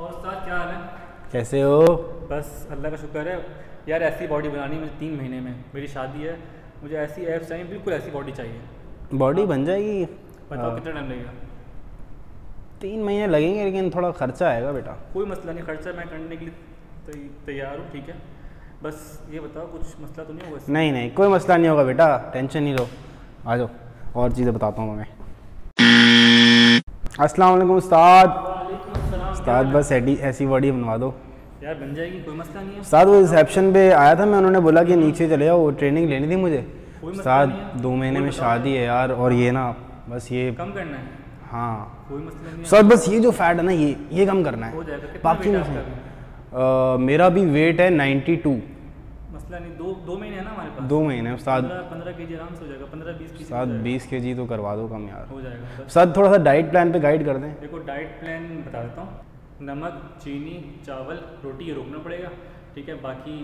और उस्ताद क्या हाल है? कैसे हो? बस अल्लाह का शुक्र है। यार ऐसी बॉडी बनानी मुझे तीन महीने में। मेरी शादी है। मुझे ऐसी एप्स चाहिए बिल्कुल ऐसी बॉडी चाहिए। बॉडी बन जाएगी? बताओ हाँ। कितना टाइम लगेगा? तीन महीने लगेंगे लेकिन थोड़ा खर्चा आएगा बेटा। कोई मसला नहीं खर्चा मैं करने के लिए तैयार हूँ ठीक है। बस ये बताओ कुछ मसला तो नहीं होगा नहीं नहीं कोई मसला नहीं होगा बेटा टेंशन नहीं लो। आ जाओ और चीज़ें बताता हूँ मैं। अस्सलाम वालेकुम उस्ताद। उस्ताद बस ऐसी बॉडी बनवा दो। यार बन जाएगी कोई मसला नहीं है। उस्ताद वो रिसेप्शन पे आया था मैं उन्होंने बोला कि नीचे चले जाओ ट्रेनिंग लेनी थी मुझे। उस्ताद दो महीने में शादी है। यार और ये ना बस ये कम करना है। हाँ। कोई मसला नहीं उस्ताद बस ये जो फैट है ना ये ये कम करना है। बाकी नहीं मेरा भी वेट है 92 मसला नहीं दो दो महीने है ना हमारे पास? दो महीने उस्ताद। पंद्रह के जी आराम से हो जाएगा पंद्रह बीस की उस्ताद बीस के जी तो करवा दो कम यार। हो जाएगा उस्ताद थोड़ा सा डाइट प्लान पे गाइड कर दें। देखो डाइट प्लान बता देता हूँ। नमक चीनी चावल रोटी ये रोकना पड़ेगा। ठीक है बाकी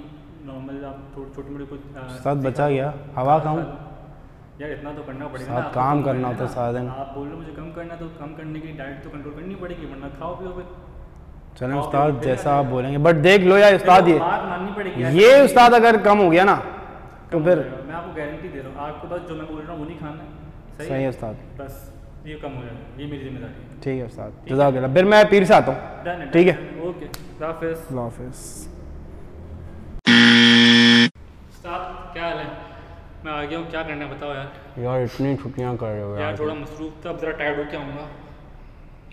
नॉर्मल आप छोटी मोटी कुछ चीज़ें बचा गया। हवा खाऊं? यार इतना तो करना पड़ेगा ना, काम करना होता सारा दिन। आप बोल रहे हो मुझे कम करना तो कम करने की डाइट तो कंट्रोल करनी पड़ेगी वरना खाओ पियो फिर। चलें उस्ताद जैसा आप बोलेंगे। बट देख लो यार उस्ताद ये बात माननी पड़ेगी ये उस्ताद अगर कम हो गया ना तो फिर मैं आपको गारंटी दे रहा हूँ आपको बस जो मैं बोल रहा हूँ वो नहीं खाना है। सही है? उस्ताद। बस। ये कम हो जाएगा ये मेरी ज़िम्मेदारी है। ठीक है उस्ताद जजाक फिर मैं पीर से आता हूँ। ठीक है? ओके हाफिज़। हाफिज़। क्या हाल है? मैं आ गया हूँ क्या करना है बताओ यार। यार इतनी छुट्टियाँ कर रहे हो यार। यार थोड़ा मसरूफ था अब ज़रा टायर्ड होके आऊँगा।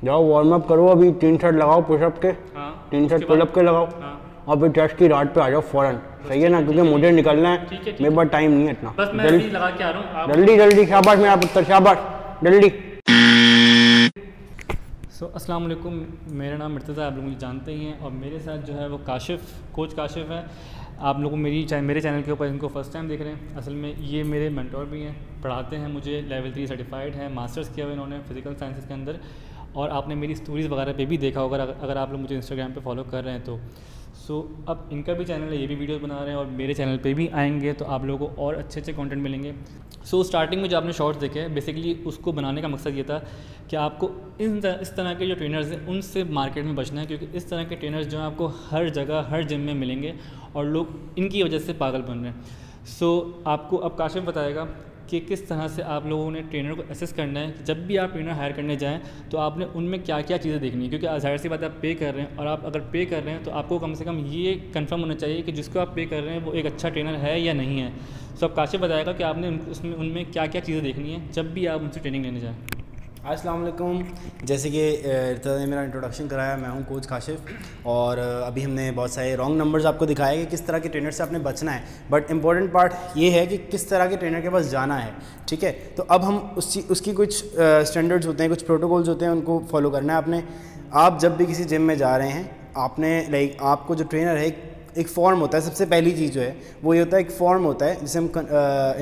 जाओ वार्म अप करो अभी तीन शर्ट लगाओ पुशअप के। हाँ तीन शर्ट पुलअप के लगाओ। हाँ। और फिर टेस्ट की रात पे आ जाओ फ़ौरन। सही है ना? क्योंकि मुझे निकलना है। मेरे पास टाइम नहीं है इतना। जल्दी। अभी लगा के आ रहा हूँ आप जल्दी जल्दी शाबाश मेरा पुत्र शाबाश। जल्दी। सो अस्सलाम वालेकुम मेरा नाम मिर्तज़ा आप लोग मुझे जानते ही हैं। और मेरे साथ जो है वो काशिफ, कोच काशिफ है। आप लोगों मेरी चाहे मेरे चैनल के ऊपर इनको फ़र्स्ट टाइम देख रहे हैं। असल में ये मेरे मेंटोर भी हैं, पढ़ाते हैं मुझे लेवल थ्री सर्टिफाइड है मास्टर्स किया हुआ इन्होंने फ़िज़िकल साइंसेस के अंदर। और आपने मेरी स्टोरीज़ वगैरह पे भी देखा होगा, अगर आप लोग मुझे इंस्टाग्राम पे फॉलो कर रहे हैं तो। सो अब इनका भी चैनल है ये भी वीडियोस बना रहे हैं और मेरे चैनल पे भी आएँगे तो आप लोगों को और अच्छे अच्छे कंटेंट मिलेंगे। सो so, स्टार्टिंग में जो आपने शॉर्ट्स देखे बेसिकली उसको बनाने का मकसद ये था कि आपको इन तरह इस तरह के जो ट्रेनर्स हैं उनसे मार्केट में बचना है क्योंकि इस तरह के ट्रेनर्स जो हैं आपको हर जगह हर जिम में मिलेंगे और लोग इनकी वजह से पागल बन रहे हैं। सो so, आपको अब काशिफ बताएगा कि किस तरह से आप लोगों ने ट्रेनर को एसेस करना है। कि जब भी आप ट्रेनर हायर करने जाएँ तो आपने उनमें क्या क्या चीज़ें देखनी है? क्योंकि ज़ाहिर सी बात आप पे कर रहे हैं और आप अगर पे कर रहे हैं तो आपको कम से कम ये कंफर्म होना चाहिए कि जिसको आप पे कर रहे हैं, वो एक अच्छा ट्रेनर है या नहीं है। सो आप काशिफ बताएगा कि आपने उसमें उनमें क्या क्या चीज़ें देखनी है, जब भी आप उनसे ट्रेनिंग लेने जाएँ। अस्सलाम जैसे कि इर्तज़ा ने मेरा इंट्रोडक्शन कराया, मैं हूँ कोच काशिफ। और अभी हमने बहुत सारे रॉन्ग नंबर्स आपको दिखाए कि किस तरह के ट्रेनर से आपने बचना है। बट इंपॉर्टेंट पार्ट ये है कि किस तरह के ट्रेनर के पास जाना है, ठीक है? तो अब हम उस चीज़, उसकी कुछ स्टैंडर्ड्स होते हैं, कुछ प्रोटोकॉल्स होते हैं, उनको फॉलो करना है आपने। आप जब भी किसी जिम में जा रहे हैं, आपने लाइक आपको जो ट्रेनर है एक फॉर्म होता है, सबसे पहली चीज़ जो है, वो ये होता है, एक फॉर्म होता है, जिसे हम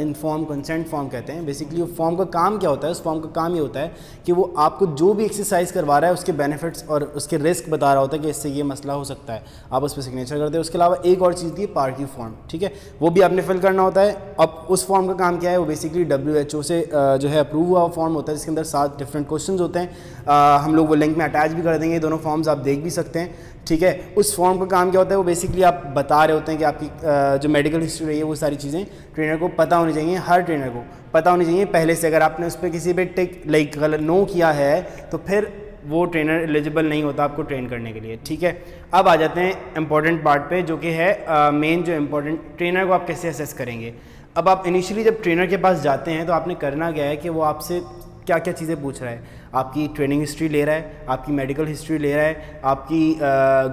इन फॉर्म कंसेंट फॉर्म कहते हैं। बेसिकली वो फॉर्म का काम क्या होता है, उस फॉर्म का काम ये होता है कि वो आपको जो भी एक्सरसाइज करवा रहा है, उसके बेनिफिट्स और उसके रिस्क बता रहा होता है कि इससे ये मसला हो सकता है। आप उस पर सिग्नेचर करते हैं। उसके अलावा एक और चीज़ थी पार्टी फॉर्म ठीक है? वो भी आपने फिल करना होता है। अब उस फॉर्म का काम क्या है, वो बेसिकली डब्ल्यूएचओ से जो है अप्रूव हुआ फॉर्म होता है, जिसके अंदर सात डिफरेंट क्वेश्चन होते हैं। हम लोग वो लिंक में अटैच भी कर देंगे दोनों फॉर्म्स आप देख भी सकते हैं, ठीक है? उस फॉर्म का काम क्या होता है, वो बेसिकली आप बता रहे होते हैं कि आपकी जो मेडिकल हिस्ट्री रही है, वो सारी चीज़ें ट्रेनर को पता होनी चाहिए, हर ट्रेनर को पता होनी चाहिए। पहले से अगर आपने उस पर किसी पे टिक लाइक गलत नो किया है तो फिर वो ट्रेनर एलिजिबल नहीं होता आपको ट्रेन करने के लिए, ठीक है? अब आ जाते हैं इंपॉर्टेंट पार्ट पे, जो कि है मेन जो इम्पोर्टेंट ट्रेनर को आप कैसे असेस करेंगे? अब आप इनिशियली जब ट्रेनर के पास जाते हैं तो आपने करना क्या है कि वो आपसे क्या क्या चीज़ें पूछ रहा है? आपकी ट्रेनिंग हिस्ट्री ले रहा है, आपकी मेडिकल हिस्ट्री ले रहा है, आपकी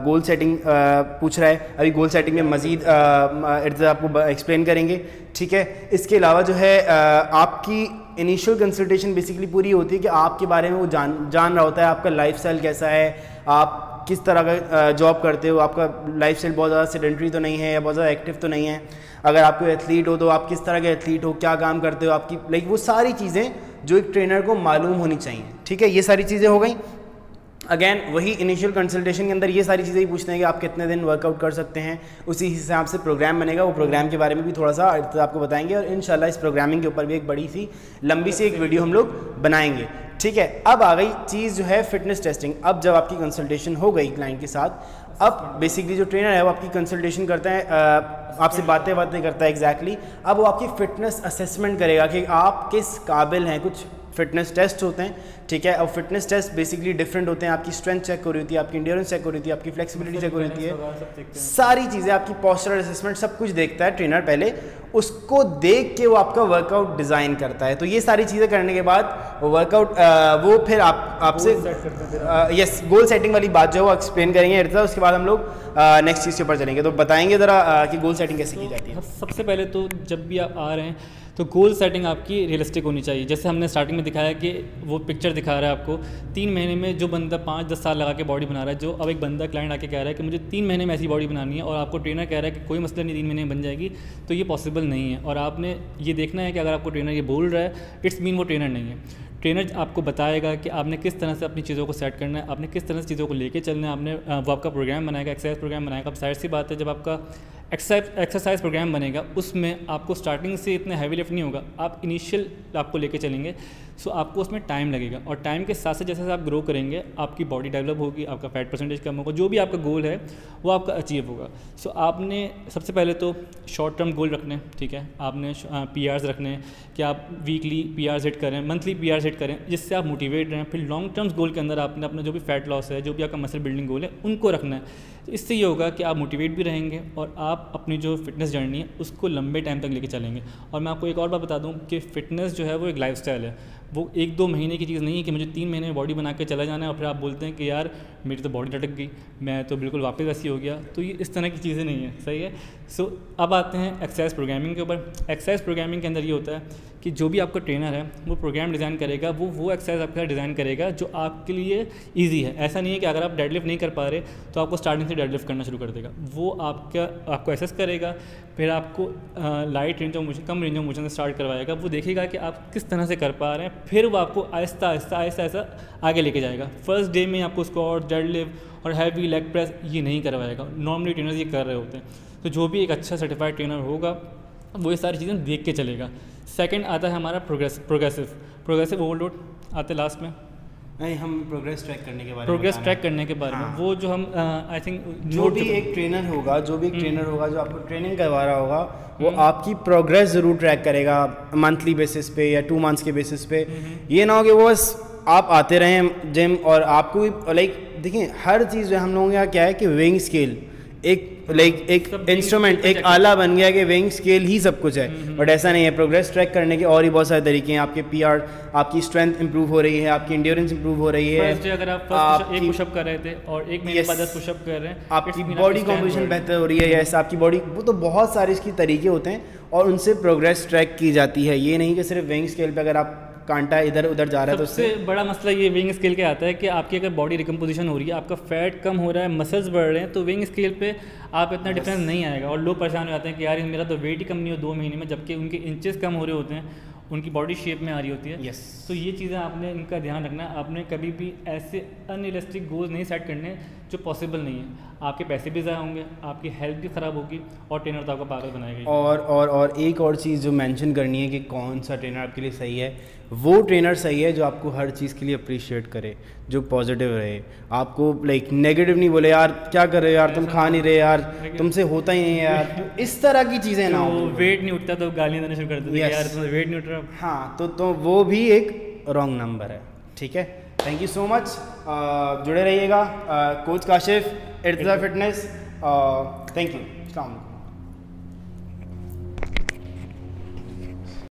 गोल सेटिंग पूछ रहा है। अभी गोल सेटिंग में मज़ीद इर्जा आपको एक्सप्लेन करेंगे। ठीक है? इसके अलावा जो है आपकी इनिशियल कंसल्टेशन बेसिकली पूरी होती है कि आपके बारे में वो जान जान रहा होता है आपका लाइफ कैसा है, आप किस तरह का जॉब करते हो, आपका लाइफ स्टाइल बहुत ज़्यादा सेडेंट्री तो नहीं है या बहुत ज़्यादा एक्टिव तो नहीं है। अगर आप कोई एथलीट हो तो आप किस तरह के एथलीट हो, क्या काम करते हो, आपकी लाइक वो सारी चीज़ें जो एक ट्रेनर को मालूम होनी चाहिए। ठीक है, ये सारी चीज़ें हो गई। अगेन वही इनिशियल कंसल्टेशन के अंदर ये सारी चीज़ें ही पूछते हैं कि आप कितने दिन वर्कआउट कर सकते हैं। उसी हिसाब से प्रोग्राम बनेगा। वो प्रोग्राम के बारे में भी थोड़ा सा आपको बताएँगे और इन इस प्रोग्रामिंग के ऊपर भी एक बड़ी सी, लंबी सी एक वीडियो हम लोग बनाएँगे। ठीक है अब आ गई चीज़ जो है फिटनेस टेस्टिंग अब जब आपकी कंसल्टेशन हो गई क्लाइंट के साथ अब बेसिकली जो ट्रेनर है वो आपकी कंसल्टेशन करता है आपसे बातें बातें करता है एग्जैक्टली exactly, अब वो आपकी फ़िटनेस असेसमेंट करेगा कि आप किस काबिल हैं कुछ फिटनेस टेस्ट होते हैं ठीक है? और फिटनेस टेस्ट बेसिकली डिफरेंट होते हैं। आपकी स्ट्रेंथ चेक हो रही होती है आपकी इंड्योरेंस चेक हो रही होती है आपकी फ्लेक्सिबिलिटी चेक हो रही होती है। सारी चीज़ें आपकी पॉस्चर असेसमेंट सब कुछ देखता है ट्रेनर पहले। उसको देख के वो आपका वर्कआउट डिज़ाइन करता है। तो ये सारी चीज़ें करने के बाद वो वर्कआउट वो फिर आप आपसे यस गोल सेटिंग वाली बात जो है वो एक्सप्लेन करेंगे उसके बाद हम लोग नेक्स्ट चीज़ के ऊपर चलेंगे। तो बताएँगे ज़रा कि गोल सेटिंग कैसे की जाती है। सबसे पहले तो जब भी आप आ रहे हैं तो गोल सेटिंग आपकी रियलिस्टिक होनी चाहिए। जैसे हमने स्टार्टिंग में दिखाया कि वो पिक्चर दिखा रहा है आपको, तीन महीने में जो बंदा पाँच, दस साल लगा के बॉडी बना रहा है, जो अब एक बंदा क्लाइंट आके कह रहा है कि मुझे तीन महीने में ऐसी बॉडी बनानी है और आपको ट्रेनर कह रहा है कि कोई मसला नहीं, तीन महीने में बन जाएगी तो ये पॉसिबल नहीं है। और आपने ये देखना है कि अगर आपको ट्रेनर ये बोल रहा है इट्स मीन वो ट्रेनर नहीं है। ट्रेनर आपको बताएगा कि आपने किस तरह से अपनी चीज़ों को सेट करना है, आपने किस तरह से चीज़ों को लेके चलना है, आपने वो आपका प्रोग्राम बनाएगा एक्सरसाइज प्रोग्राम बनाएगा। अब साइड सी बात है, जब आपका एक्सरसाइज प्रोग्राम बनेगा, उसमें आपको स्टार्टिंग से इतना हैवी लिफ्ट नहीं होगा, आप इनिशियल आपको लेके चलेंगे सो आपको उसमें टाइम लगेगा, और टाइम के साथ साथ जैसे जैसे आप ग्रो करेंगे, आपकी बॉडी डेवलप होगी, आपका फैट परसेंटेज कम होगा, जो भी आपका गोल है, वो आपका अचीव होगा सो आपने सबसे पहले तो शॉर्ट टर्म गोल रखने, ठीक है, आपने पी आर्स रखने, कि आप वीकली पी आर सेट करें मंथली पी आर सेट करें, जिससे आप मोटिवेट रहें, फिर लॉन्ग टर्म्स गोल के अंदर आपने अपना जो भी फैट लॉस है, जो भी आपका मसल बिल्डिंग गोल है, उनको रखना है इससे ये होगा कि आप मोटिवेट भी रहेंगे और आप अपनी जो फिटनेस जर्नी है, उसको लंबे टाइम तक लेके चलेंगे। और मैं आपको एक और बात बता दूँ कि फ़िटनेस जो है वो एक लाइफ है। वो एक दो महीने की चीज़ नहीं है कि मुझे तीन महीने में बॉडी बना के चला जाना है और फिर आप बोलते हैं कि यार मेरी तो बॉडी लटक गई मैं तो बिल्कुल वापस वैसी हो गया। तो ये इस तरह की चीज़ें नहीं है सही है? सो so, अब आते हैं एक्सरसाइज प्रोग्रामिंग के ऊपर। एक्सरसाइज प्रोग्रामिंग के अंदर ये होता है कि जो भी आपका ट्रेनर है वो प्रोग्राम डिज़ाइन करेगा वो वो एक्सरसाइज आपके साथ डिज़ाइन करेगा जो आपके लिए ईजी है। ऐसा नहीं है कि अगर आप डेडलिफ्ट नहीं कर पा रहे तो आपको स्टार्टिंग से डेडलिफ्ट करना शुरू कर देगा। वो आपका आपको एसेस करेगा फिर आपको लाइट रेंज ऑफ़ मोशन कम रेंज ऑफ़ मोशन से स्टार्ट करवाएगा। वो देखेगा कि आप किस तरह से कर पा रहे हैं, फिर वो आपको आहिस्ता आहिस्ता आहिस्ता आहिस्ता आगे लेके जाएगा। फ़र्स्ट डे में आपको स्कॉट डेड लिफ्ट और हैवी लेग प्रेस ये नहीं करवाएगा। नॉर्मली ट्रेनर्स ये कर रहे होते हैं। तो जो भी एक अच्छा सर्टिफाइड ट्रेनर होगा, वो ये सारी चीज़ें देख के चलेगा। सेकेंड आता है हमारा प्रोग्रेस प्रोग्रेसिव प्रोग्रेसिव ओवरलोड आते लास्ट में। नहीं हम प्रोग्रेस ट्रैक करने के बारे में प्रोग्रेस ट्रैक करने के बारे हाँ। में वो जो हम आई थिंक जो भी एक ट्रेनर होगा जो भी एक ट्रेनर हम्म। होगा जो आपको ट्रेनिंग करवा रहा होगा वो हम्म। आपकी प्रोग्रेस ज़रूर ट्रैक करेगा मंथली बेसिस पे या टू मंथ्स के बेसिस पे हम्म। ये ना हो कि वो बस आप आते रहें जिम और आपको भी लाइक देखिए हर चीज़ में हम लोगों का क्या है कि वेइंग स्केल एक लाइक एक इंस्ट्रूमेंट एक आला बन गया कि वेइंग स्केल ही सब कुछ है। But hmm, hmm. ऐसा नहीं है प्रोग्रेस ट्रैक करने के और ही बहुत सारे तरीके हैं। आपके पी आर आपकी स्ट्रेंथ इंप्रूव हो रही है आपकी इंड्योरेंस इंप्रूव हो रही है। अगर आप आप एक पुशअप कर रहे थे और एक महीने बाद पुशअप कर रहे हैं आपकी बॉडी कॉम्पोजिशन बेहतर हो रही है या आपकी बॉडी वो तो बहुत सारे इसकी तरीके होते हैं और उनसे प्रोग्रेस ट्रैक की जाती है। ये नहीं कि सिर्फ़ वेइंग स्केल पर अगर आप कांटा इधर उधर जा रहा है तो सबसे बड़ा मसला ये विंग स्केल के आता है कि आपकी अगर बॉडी रिकम्पोजिशन हो रही है आपका फैट कम हो रहा है मसल्स बढ़ रहे हैं तो विंग स्केल पे आप इतना डिफरेंस नहीं आएगा। और लोग परेशान हो जाते हैं कि यार मेरा तो वेट ही कम नहीं हो दो महीने में जबकि उनके इंचेस कम हो रहे होते हैं उनकी बॉडी शेप में आ रही होती है। यस तो ये चीज़ें आपने इनका ध्यान रखना। है आपने कभी भी ऐसे अनरियलिस्टिक गोल्स नहीं सेट करने जो पॉसिबल नहीं है। आपके पैसे भी ज़्यादा होंगे आपकी हेल्थ भी ख़राब होगी और ट्रेनर तो आपका पागल बनाएगा और और और एक और चीज़ जो मेंशन करनी है कि कौन सा ट्रेनर आपके लिए सही है वो ट्रेनर सही है जो आपको हर चीज़ के लिए अप्रिशिएट करे जो पॉजिटिव रहे। आपको लाइक नेगेटिव नहीं बोले यार क्या कर रहे हो यार तुम खा नहीं रहे यार तुमसे होता ही नहीं यार। इस तरह की चीज़ें ना हो। वेट नहीं उठता तो गालियाँ देना शुरू कर देते यार वेट नहीं उठ रहा। हाँ तो तो वो भी एक रॉन्ग नंबर है ठीक है? थैंक यू सो मच जुड़े रहिएगा। Coach Kashif Irtaza fitness thank you अलैक्म